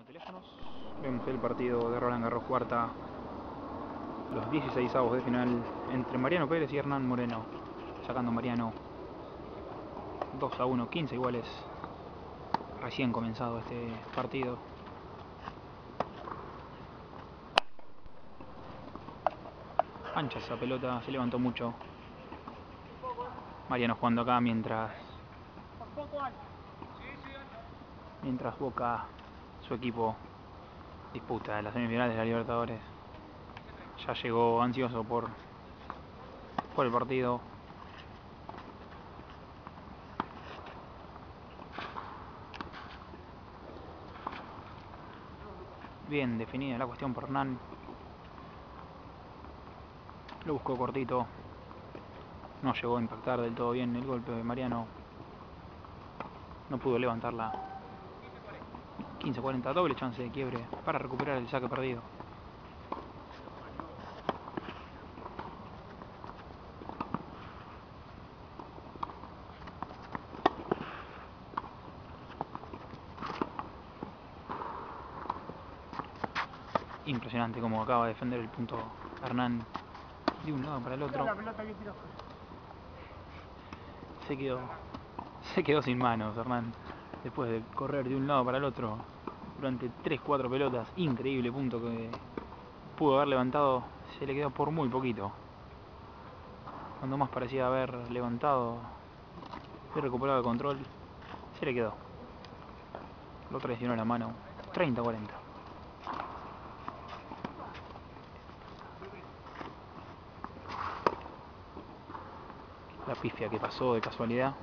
de teléfonos. Vemos el partido de Roland Garros cuarta, los 16 avos de final entre Mariano Pérez y Hernán Moreno, sacando Mariano 2 a 1, 15 iguales. Recién comenzado este partido. Ancha esa pelota, se levantó mucho. Mariano jugando acá mientras mientras Boca su equipo disputa las semifinales de la Libertadores. Ya llegó ansioso por, por el partido. Bien definida la cuestión por Hernán. Lo buscó cortito. No llegó a impactar del todo bien el golpe de Mariano. No pudo levantarla 15-40, doble chance de quiebre para recuperar el saque perdido. Impresionante como acaba de defender el punto Hernán de un lado para el otro. Se quedó, se quedó sin manos Hernán después de correr de un lado para el otro durante 3-4 pelotas, increíble punto que pudo haber levantado, se le quedó por muy poquito. Cuando más parecía haber levantado y recuperado el control, se le quedó. Lo traicionó la mano, 30-40. La pifia que pasó de casualidad.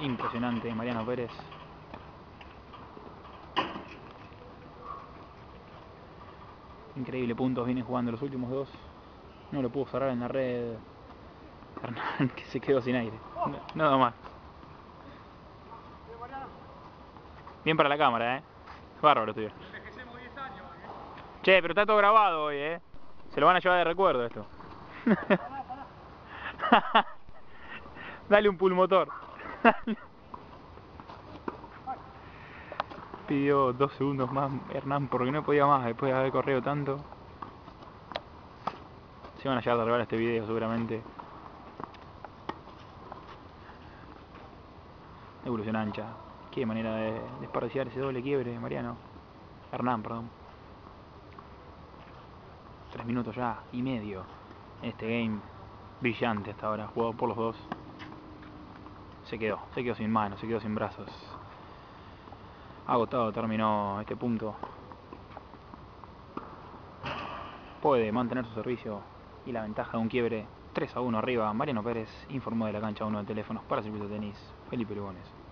Impresionante Mariano Pérez. Increíble puntos, viene jugando los últimos dos. No lo pudo cerrar en la red. Hernán que se quedó sin aire. nada más. Bien para la cámara, eh. Bárbaro tuyo. Che, pero está todo grabado hoy, eh. Se lo van a llevar de recuerdo esto. Dale un pulmotor. Pidió dos segundos más Hernán porque no podía más después de haber corrido tanto. Se van a llegar a grabar este video seguramente. Evolución ancha. Qué manera de desperdiciar ese doble quiebre, Mariano. Hernán, perdón. Tres minutos ya y medio en este game brillante hasta ahora, jugado por los dos se quedó, se quedó sin manos, se quedó sin brazos. Agotado terminó este punto. Puede mantener su servicio y la ventaja de un quiebre 3 a 1 arriba. Mariano Pérez informó de la cancha 1 de teléfonos para circuito de tenis. Felipe Lugones.